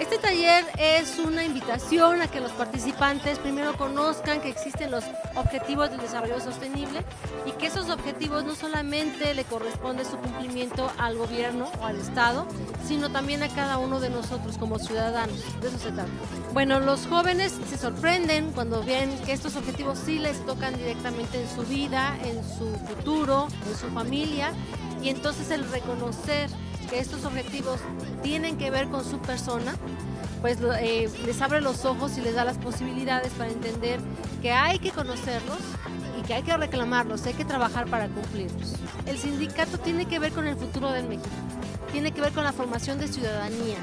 Este taller es una invitación a que los participantes primero conozcan que existen los objetivos del desarrollo sostenible y que esos objetivos no solamente le corresponde su cumplimiento al gobierno o al Estado, sino también a cada uno de nosotros como ciudadanos. De eso se trata. Bueno, los jóvenes se sorprenden cuando ven que estos objetivos sí les tocan directamente en su vida, en su futuro, en su familia y entonces el reconocer que estos objetivos tienen que ver con su persona, pues eh, les abre los ojos y les da las posibilidades para entender que hay que conocerlos y que hay que reclamarlos, hay que trabajar para cumplirlos. El sindicato tiene que ver con el futuro del México, tiene que ver con la formación de ciudadanía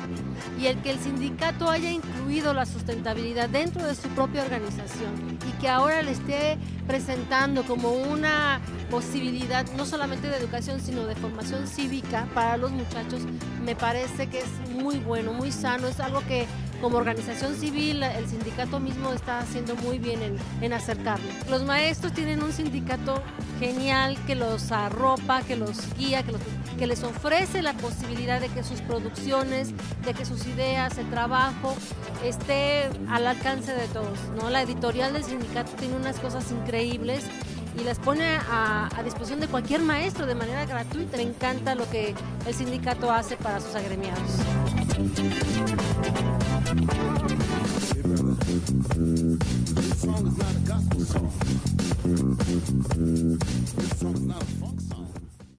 y el que el sindicato haya incluido la sustentabilidad dentro de su propia organización y que ahora le esté presentando como una posibilidad no solamente de educación sino de formación cívica para los muchachos me parece que es muy bueno, muy sano, es algo que como organización civil el sindicato mismo está haciendo muy bien en, en acercarlo. Los maestros tienen un sindicato genial que los arropa, que los guía, que, los, que les ofrece la posibilidad de que sus producciones, de que sus ideas, el trabajo esté al alcance de todos. ¿no? La editorial del sindicato tiene unas cosas increíbles y las pone a, a, disposición de cualquier maestro de manera gratuita. Me encanta lo que el sindicato hace para sus agremiados.